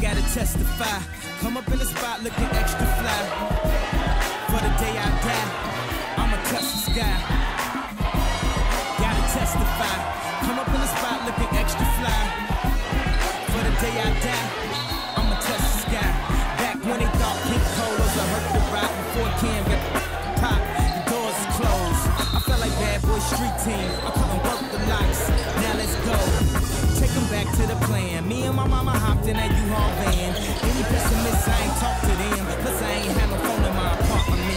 testify. Come up in the spot looking extra fly. For the day I die, I'ma touch the sky. Gotta testify. Come up in the spot looking extra fly. For the day I die, I'ma touch the sky. Back when they thought pink polos would hurt the Roc before Cam got pop, the doors closed. I felt like bad boy street team. I in that U-Haul van. Any pessimists, I ain't talk to them. Plus I ain't had no phone in my apartment.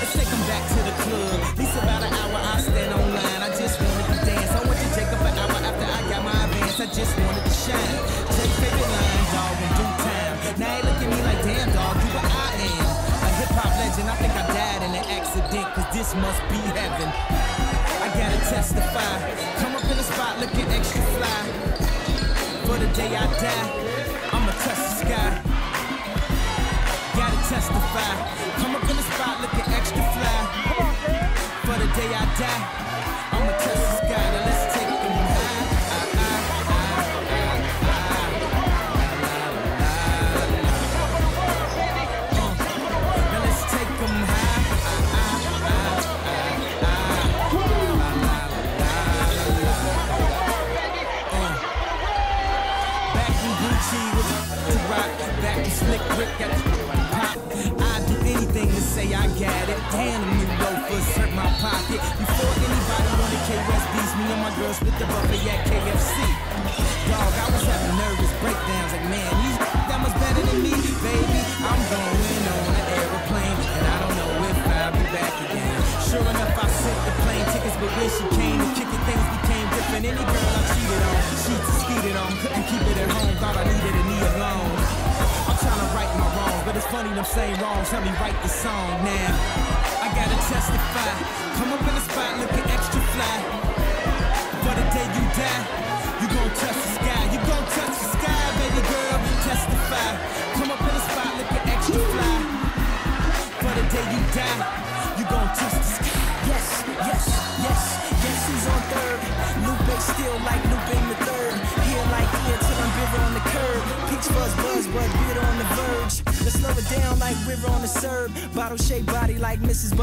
Let's take 'em back to the club. At least about an hour I stand online. I just wanted to dance. I went to Jacob an hour after I got my advance. I just wanted to shine. Take favorite line, dog, in due time. Now they look at me like, damn, dog, you what I am. A hip hop legend. I think I died in an accident, cause this must be heaven. I gotta testify. Day I die, I'ma touch the sky. Gotta testify. Come up in the spot looking extra fly. For the day I die, I'd do anything to say I got it. Damn, the new loafers hurt my pocket. Before anybody wanted KSBs, me and my girls split the buffet at KFC. Dog, I was having nervous breakdowns. Like, man, these that much better than me, baby. I'm going on an aeroplane, and I don't know if I'll be back again. Sure enough, I sent the plane tickets, but when she came to kick it, things became different. Any girl I cheated on, she cheated on, couldn't keep it at home. Funny them same wrongs help me write the song now. I gotta testify. Come up in the spot looking extra fly. For the day you die, you gon' touch the sky. You gon' touch the sky, baby girl. Testify. Come up in the spot looking extra fly. For the day you die, you gon' touch the sky. Yes, yes, yes, yes, who's on third? Lupe still like Lupe Let's slow it down like river on the serve. Bottle shaped body like Mrs. But.